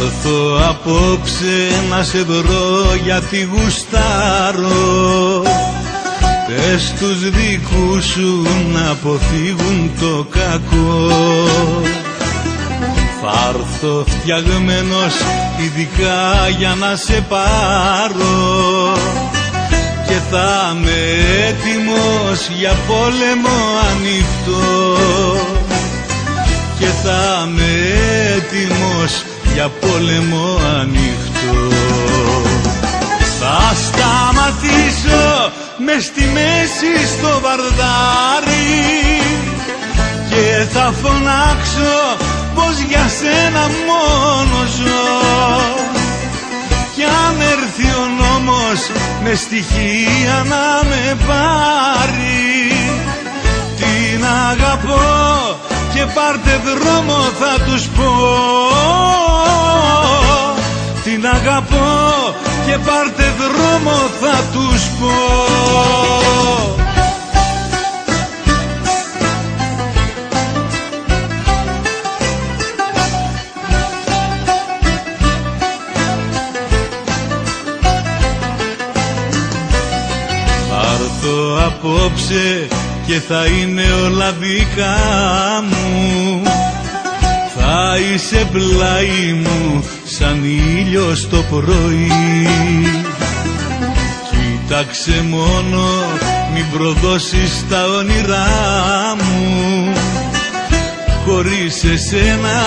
Θα έρθω απόψε να σε βρω γιατί γουστάρω. Πες τους δικούς σου να αποφύγουν το κακό. Θα έρθω φτιαγμένος ειδικά για να σε πάρω. Και θα είμαι έτοιμος για πόλεμο ανοιχτό. Και θα είμαι έτοιμος για πόλεμο ανοιχτό. Θα σταματήσω μες στη μέση στο βαρδάρι και θα φωνάξω πως για σένα μόνο ζω. Κι αν έρθει ο νόμος με στοιχεία να με πάρει. Την αγαπώ και πάρτε δρόμο θα τους πω και πάρτε δρόμο θα τους πω. Θα έρθω απόψε και θα είναι όλα δικά μου θα είσαι πλάι μου σαν ήλιος το πρωί. Κοίταξε μόνο μην προδώσεις τα όνειρά μου. Χωρίς εσένα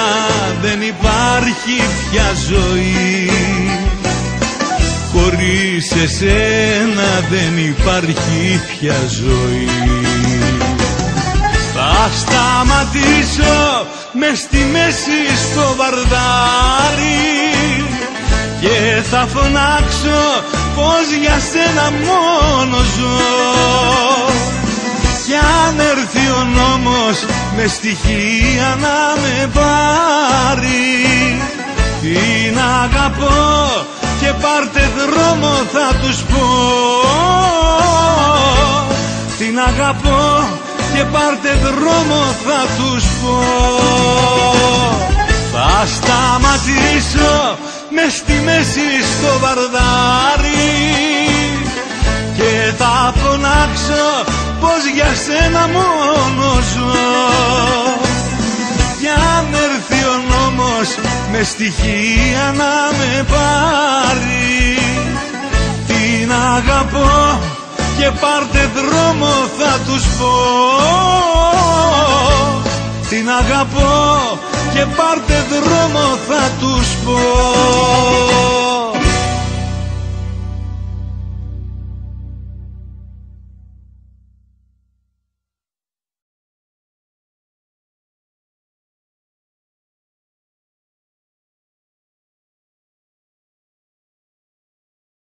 δεν υπάρχει πια ζωή. Χωρίς εσένα δεν υπάρχει πια ζωή. Θα σταματήσω μες στη μέση στο βαρδάρι και θα φωνάξω πως για σένα μόνο ζω. Κι αν έρθει ο νόμος με στοιχεία να με πάρει. Την αγαπώ και πάρτε δρόμο θα τους πω. Την αγαπώ και πάρτε δρόμο θα τους πω. Θα σταματήσω μες στη μέση στο βαρδάρι και θα φωνάξω πως για σένα μόνο ζω. Κι αν έρθει ο νόμος με στοιχεία να με πάρει. Την αγαπώ και πάρτε δρόμο θα τους πω. Την αγαπώ και πάρτε δρόμο. θα τους πω